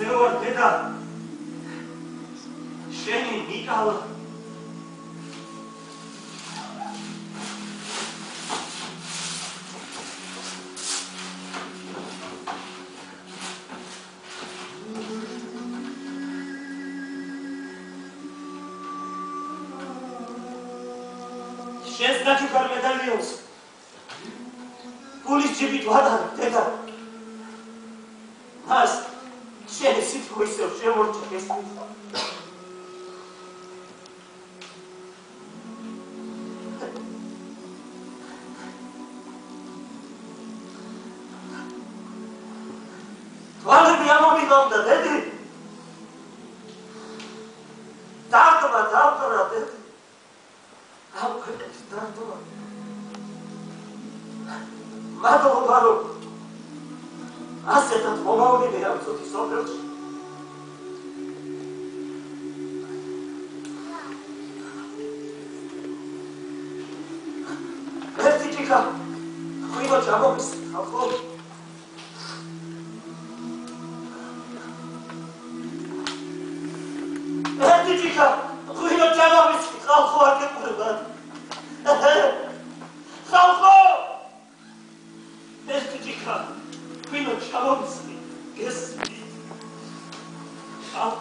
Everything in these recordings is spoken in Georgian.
დედა. შენი ნიკალა შენს დაჩუქარ მედალიონს. გულის ჯიბით ვადარ დედა მას შენი სიტყვა ისევ შემორჩა ეს თვალები ამომიღავდა დედი დარტყმა დარტყმა დედი ამ ქვეყნის დარტყმა მადლობა რომ ასეთად მომავლები ამ წუთი სოფელში ერთი ჭიქა ხვიო ჩამომის ხალხო. ერთი ჭიქა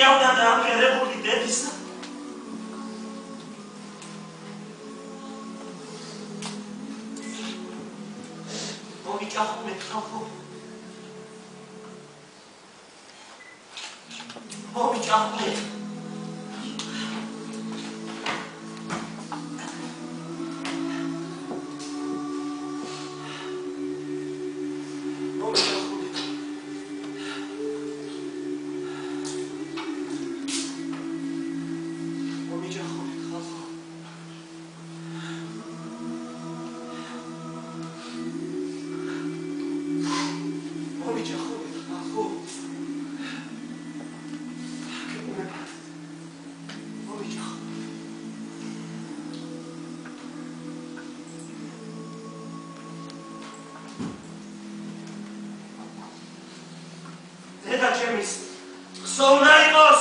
Știau de-a de regulii de visă. Oamenii chiar acum metrau propriu. Oamenii enemies. So nine us